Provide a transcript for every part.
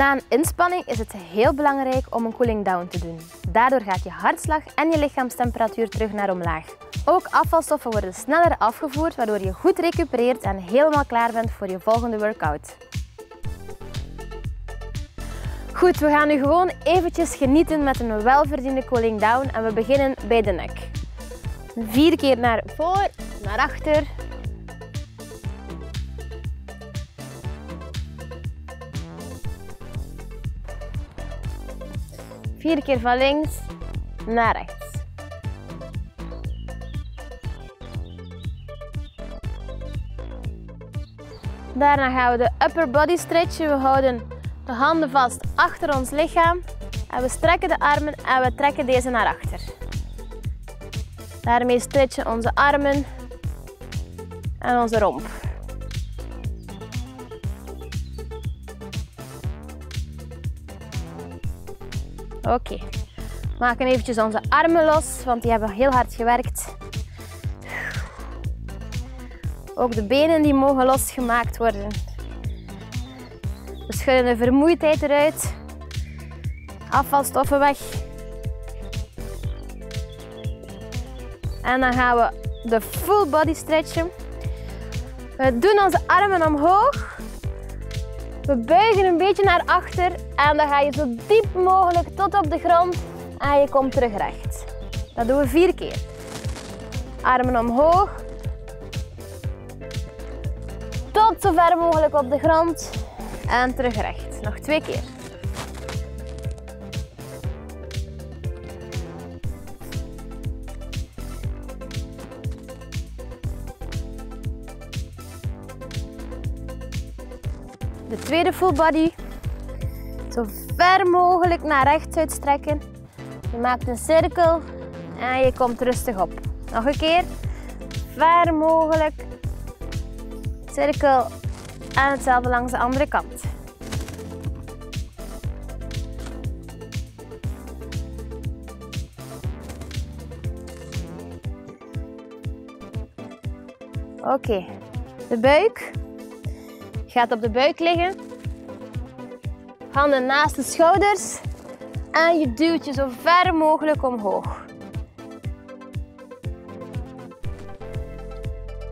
Na een inspanning is het heel belangrijk om een cooling down te doen. Daardoor gaat je hartslag en je lichaamstemperatuur terug naar omlaag. Ook afvalstoffen worden sneller afgevoerd, waardoor je goed recupereert en helemaal klaar bent voor je volgende workout. Goed, we gaan nu gewoon eventjes genieten met een welverdiende cooling down en we beginnen bij de nek. Vier keer naar voor, naar achter. Vier keer van links naar rechts. Daarna gaan we de upper body stretchen. We houden de handen vast achter ons lichaam. En we strekken de armen en we trekken deze naar achter. Daarmee stretchen onze armen en onze romp. Oké. Maken eventjes onze armen los, want die hebben heel hard gewerkt. Ook de benen die mogen losgemaakt worden. We schudden de vermoeidheid eruit. Afvalstoffen weg. En dan gaan we de full body stretchen. We doen onze armen omhoog. We buigen een beetje naar achter en dan ga je zo diep mogelijk tot op de grond en je komt terug recht. Dat doen we vier keer. Armen omhoog. Tot zo ver mogelijk op de grond en terug recht. Nog twee keer. De tweede full body. Zo ver mogelijk naar rechts uitstrekken. Je maakt een cirkel en je komt rustig op. Nog een keer. Ver mogelijk. Cirkel en hetzelfde langs de andere kant. Oké, de buik. Gaat op de buik liggen. Handen naast de schouders. En je duwt je zo ver mogelijk omhoog.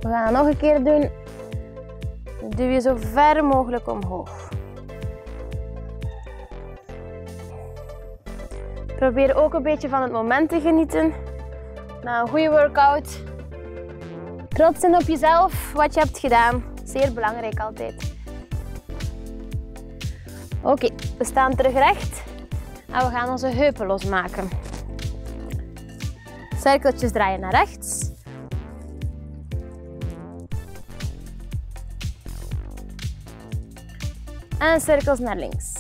We gaan het nog een keer doen. Duw je zo ver mogelijk omhoog. Probeer ook een beetje van het moment te genieten. Na een goede workout. Trots zijn op jezelf, wat je hebt gedaan. Zeer belangrijk altijd. Oké, we staan terug recht. En we gaan onze heupen losmaken. Cirkeltjes draaien naar rechts. En cirkels naar links.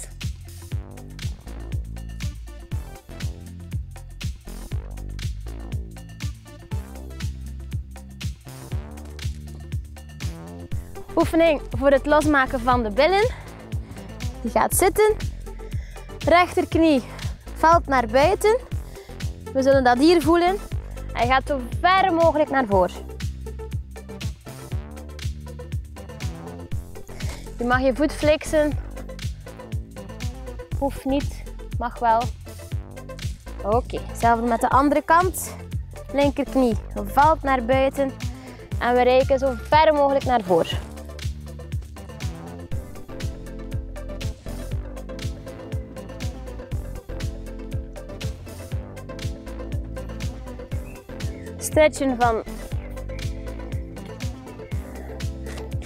Oefening voor het losmaken van de billen. Je gaat zitten. Rechterknie valt naar buiten. We zullen dat hier voelen. En je gaat zo ver mogelijk naar voren. Je mag je voet flexen. Hoeft niet, mag wel. Oké, hetzelfde met de andere kant. Linkerknie valt naar buiten. En we reiken zo ver mogelijk naar voren. Stretchen van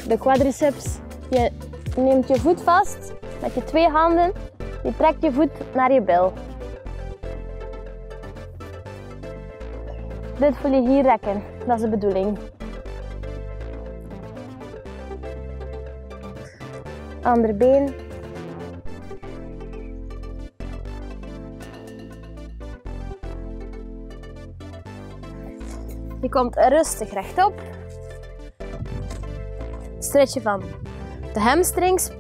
de quadriceps. Je neemt je voet vast met je twee handen. Je trekt je voet naar je bil. Dit voel je hier rekken. Dat is de bedoeling. Ander been. Komt rustig rechtop. Stretchen van de hamstrings.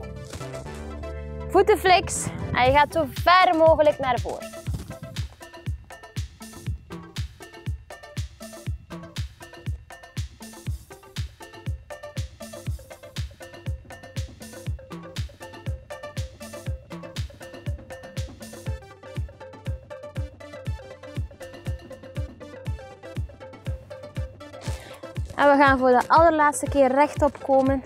Voetenflex. En je gaat zo ver mogelijk naar voren. En we gaan voor de allerlaatste keer rechtop komen.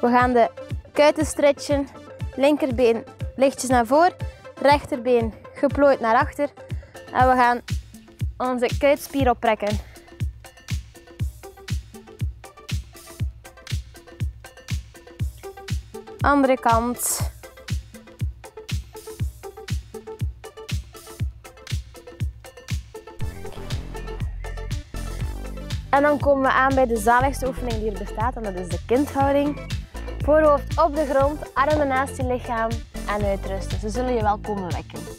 We gaan de kuiten stretchen. Linkerbeen lichtjes naar voren. Rechterbeen geplooid naar achter. En we gaan onze kuitspier oprekken. Andere kant. En dan komen we aan bij de zaligste oefening die er bestaat. En dat is de kindhouding. Voorhoofd op de grond, armen naast je lichaam en uitrusten. Ze zullen je wel komen wekken.